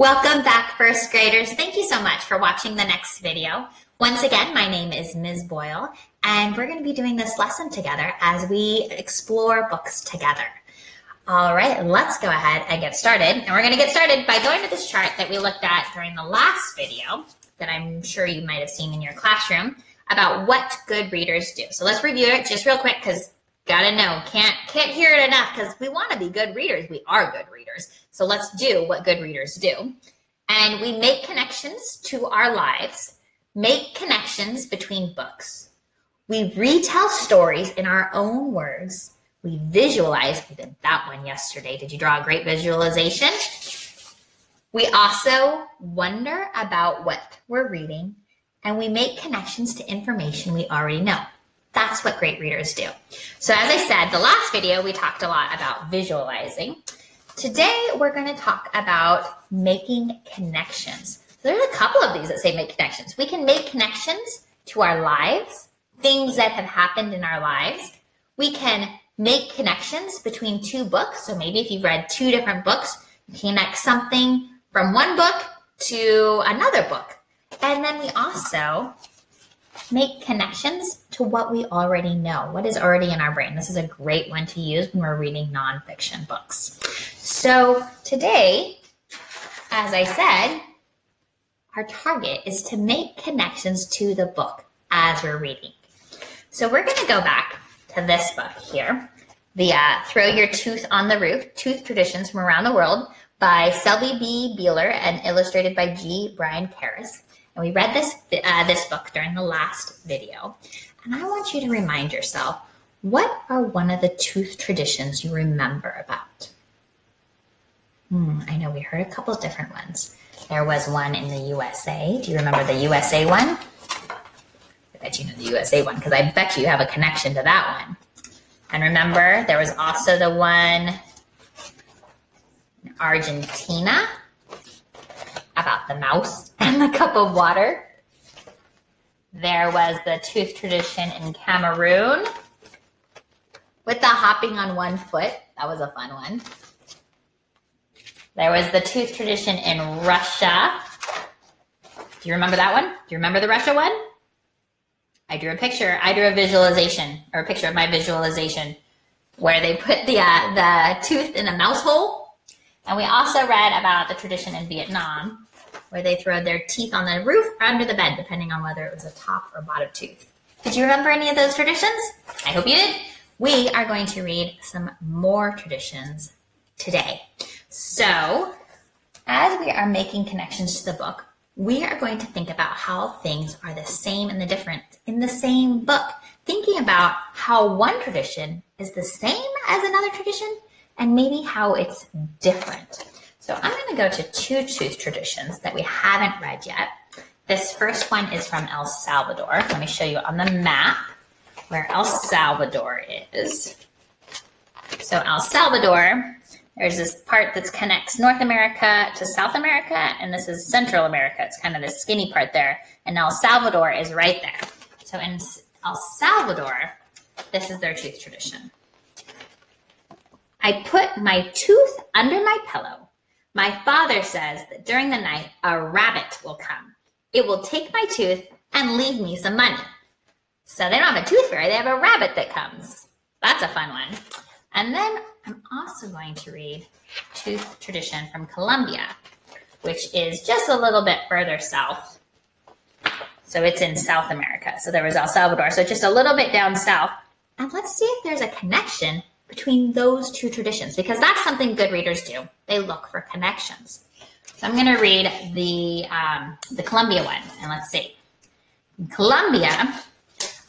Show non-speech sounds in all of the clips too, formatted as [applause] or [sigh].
Welcome back, first graders. Thank you so much for watching the next video. Once again, my name is Ms. Boyle, and we're going to be doing this lesson together as we explore books together. All right, let's go ahead and get started. And we're going to get started by going to this chart that we looked at during the last video that I'm sure you might have seen in your classroom about what good readers do. So let's review it just real quick because gotta know. Can't can't hear it enough because we want to be good readers. We are good readers. So let's do what good readers do. And we make connections to our lives make connections between books. We retell stories in our own words. We visualize we did that one yesterday. Did you draw a great visualization? We also wonder about what we're reading and we make connections to information we already know that's what great readers do. So, as I said, the last video we talked a lot about visualizing. Today, we're going to talk about making connections. There's a couple of these that say make connections. We can make connections to our lives, things that have happened in our lives. We can make connections between two books. So maybe if you've read two different books, you connect something from one book to another book. And then we also make connections to what we already know, what is already in our brain. This is a great one to use when we're reading nonfiction books. So today, as I said, our target is to make connections to the book as we're reading. So we're going to go back to this book here, the uh, Throw Your Tooth on the Roof, Tooth Traditions from Around the World by Selby B. Beeler and illustrated by G. Brian Karas. And we read this uh, this book during the last video. And I want you to remind yourself, what are one of the tooth traditions you remember about? Hmm, I know we heard a couple different ones. There was one in the USA. Do you remember the USA one? I bet you know the USA one because I bet you have a connection to that one. And remember, there was also the one in Argentina about the mouse [laughs] and the cup of water. There was the tooth tradition in Cameroon with the hopping on one foot. That was a fun one. There was the tooth tradition in Russia. Do you remember that one? Do you remember the Russia one? I drew a picture. I drew a visualization or a picture of my visualization where they put the uh, the tooth in a mouse hole. And we also read about the tradition in Vietnam where they throw their teeth on the roof or under the bed, depending on whether it was a top or bottom tooth. Did you remember any of those traditions? I hope you did. We are going to read some more traditions today. So, as we are making connections to the book, we are going to think about how things are the same and the different in the same book. Thinking about how one tradition is the same as another tradition and maybe how it's different. So I'm going to go to two tooth traditions that we haven't read yet. This first one is from El Salvador. Let me show you on the map where El Salvador is. So El Salvador, there's this part that connects North America to South America, and this is Central America. It's kind of the skinny part there. And El Salvador is right there. So in El Salvador, this is their tooth tradition. I put my tooth under my pillow my father says that during the night, a rabbit will come. It will take my tooth and leave me some money. So they don't have a tooth fairy, they have a rabbit that comes. That's a fun one. And then I'm also going to read Tooth Tradition from Colombia, which is just a little bit further south. So it's in South America. So there was El Salvador. So just a little bit down south. And let's see if there's a connection between those two traditions because that's something good readers do. They look for connections. So I'm going to read the um, the Colombia one, and let's see. In Colombia,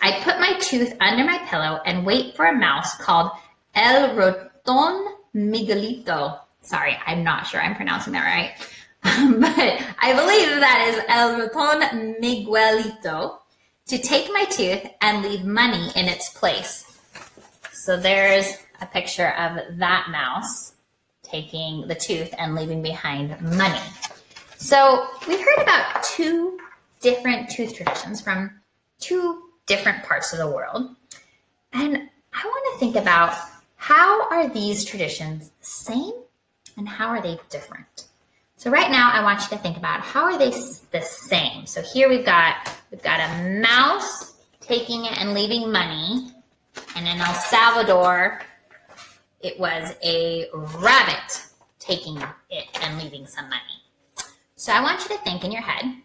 I put my tooth under my pillow and wait for a mouse called El Roton Miguelito. Sorry, I'm not sure I'm pronouncing that right, [laughs] but I believe that is El Roton Miguelito to take my tooth and leave money in its place. So there's a picture of that mouse taking the tooth and leaving behind money. So we heard about two different tooth traditions from two different parts of the world. And I want to think about how are these traditions the same and how are they different? So right now I want you to think about how are they the same? So here we've got we've got a mouse taking it and leaving money. And in El Salvador, it was a rabbit taking it and leaving some money. So I want you to think in your head,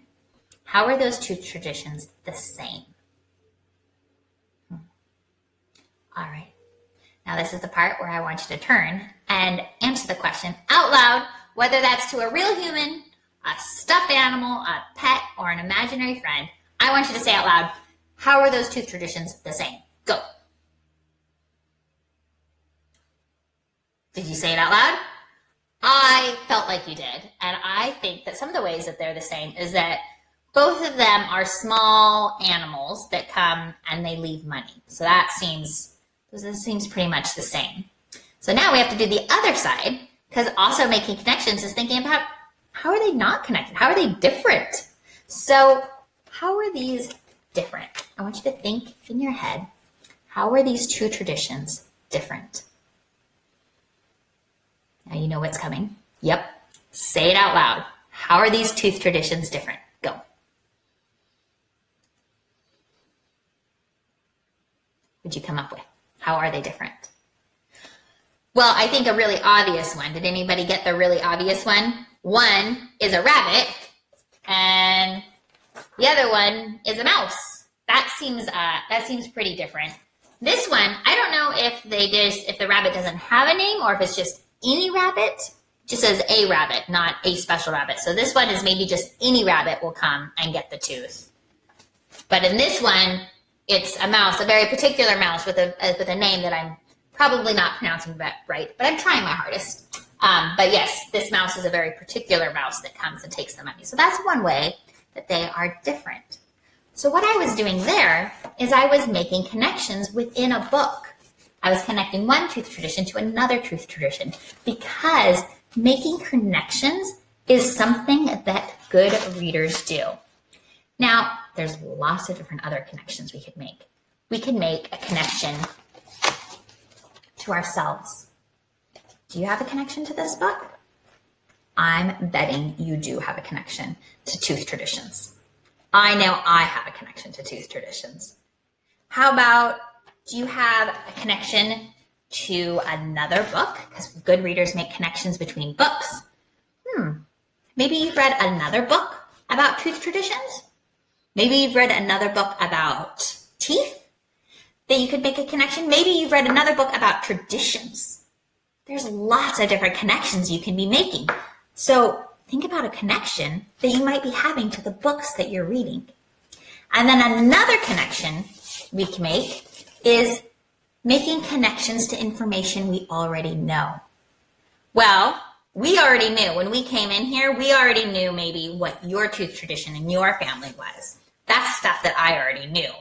how are those two traditions the same? Hmm. All right. Now this is the part where I want you to turn and answer the question out loud, whether that's to a real human, a stuffed animal, a pet, or an imaginary friend. I want you to say out loud, how are those two traditions the same? Go. Did you say it out loud? I felt like you did. And I think that some of the ways that they're the same is that both of them are small animals that come and they leave money. So that seems, this seems pretty much the same. So now we have to do the other side because also making connections is thinking about how are they not connected? How are they different? So how are these different? I want you to think in your head, how are these two traditions different? Now you know what's coming. Yep. Say it out loud. How are these tooth traditions different? Go. Would you come up with? How are they different? Well, I think a really obvious one. Did anybody get the really obvious one? One is a rabbit, and the other one is a mouse. That seems uh, that seems pretty different. This one, I don't know if they just if the rabbit doesn't have a name or if it's just any rabbit just says a rabbit, not a special rabbit. So this one is maybe just any rabbit will come and get the tooth. But in this one, it's a mouse, a very particular mouse with a, with a name that I'm probably not pronouncing right, but I'm trying my hardest. Um, but yes, this mouse is a very particular mouse that comes and takes the money. So that's one way that they are different. So what I was doing there is I was making connections within a book. I was connecting one truth tradition to another truth tradition because making connections is something that good readers do. Now, there's lots of different other connections we could make. We could make a connection to ourselves. Do you have a connection to this book? I'm betting you do have a connection to tooth traditions. I know I have a connection to tooth traditions. How about do you have a connection to another book? Because good readers make connections between books. Hmm. Maybe you've read another book about tooth traditions. Maybe you've read another book about teeth that you could make a connection. Maybe you've read another book about traditions. There's lots of different connections you can be making. So think about a connection that you might be having to the books that you're reading. And then another connection we can make is making connections to information we already know. Well, we already knew when we came in here, we already knew maybe what your tooth tradition in your family was. That's stuff that I already knew.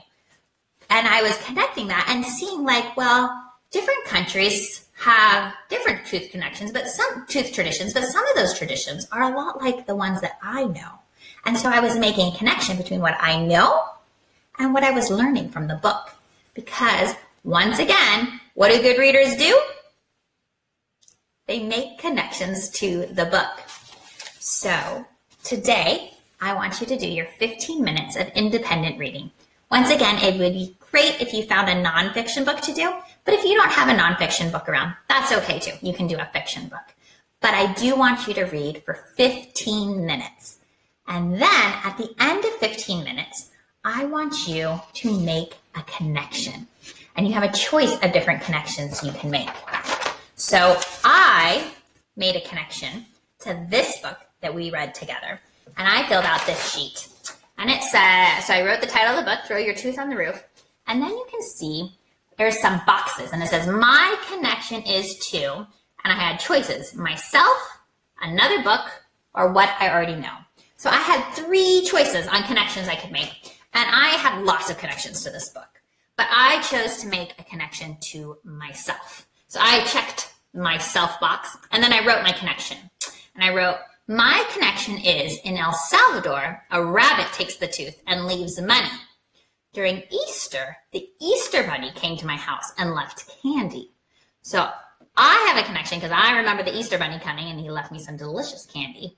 And I was connecting that and seeing like, well, different countries have different tooth connections, but some tooth traditions, but some of those traditions are a lot like the ones that I know. And so I was making a connection between what I know and what I was learning from the book. Because once again, what do good readers do? They make connections to the book. So today, I want you to do your 15 minutes of independent reading. Once again, it would be great if you found a nonfiction book to do, but if you don't have a nonfiction book around, that's okay too. You can do a fiction book. But I do want you to read for 15 minutes. And then at the end of 15 minutes, I want you to make a connection. And you have a choice of different connections you can make. So I made a connection to this book that we read together. And I filled out this sheet. And it says, so I wrote the title of the book, Throw Your Tooth on the Roof. And then you can see there's some boxes. And it says, My connection is to, and I had choices myself, another book, or what I already know. So I had three choices on connections I could make. And I had lots of connections to this book, but I chose to make a connection to myself. So I checked myself box and then I wrote my connection. And I wrote, my connection is in El Salvador, a rabbit takes the tooth and leaves money. During Easter, the Easter bunny came to my house and left candy. So I have a connection because I remember the Easter bunny coming and he left me some delicious candy.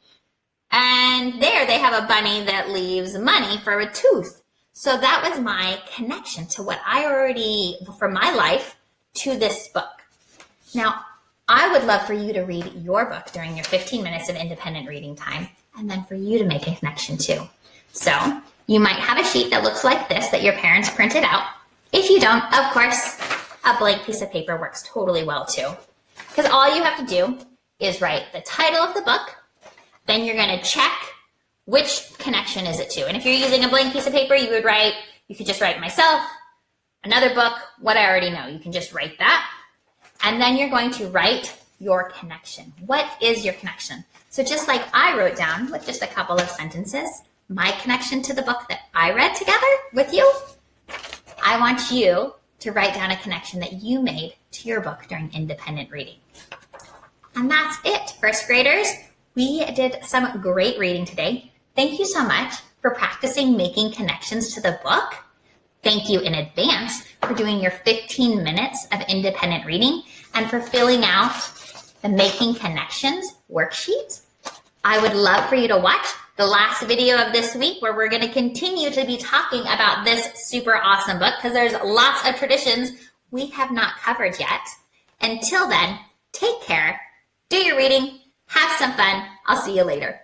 And there they have a bunny that leaves money for a tooth. So that was my connection to what I already, for my life, to this book. Now, I would love for you to read your book during your 15 minutes of independent reading time, and then for you to make a connection too. So you might have a sheet that looks like this that your parents printed out. If you don't, of course, a blank piece of paper works totally well too. Because all you have to do is write the title of the book, then you're going to check which connection is it to. And if you're using a blank piece of paper, you would write, you could just write myself, another book, what I already know. You can just write that. And then you're going to write your connection. What is your connection? So just like I wrote down with just a couple of sentences, my connection to the book that I read together with you, I want you to write down a connection that you made to your book during independent reading. And that's it, first graders. We did some great reading today. Thank you so much for practicing making connections to the book. Thank you in advance for doing your 15 minutes of independent reading and for filling out the Making Connections worksheet. I would love for you to watch the last video of this week where we're going to continue to be talking about this super awesome book because there's lots of traditions we have not covered yet. Until then, take care, do your reading, have some fun. I'll see you later.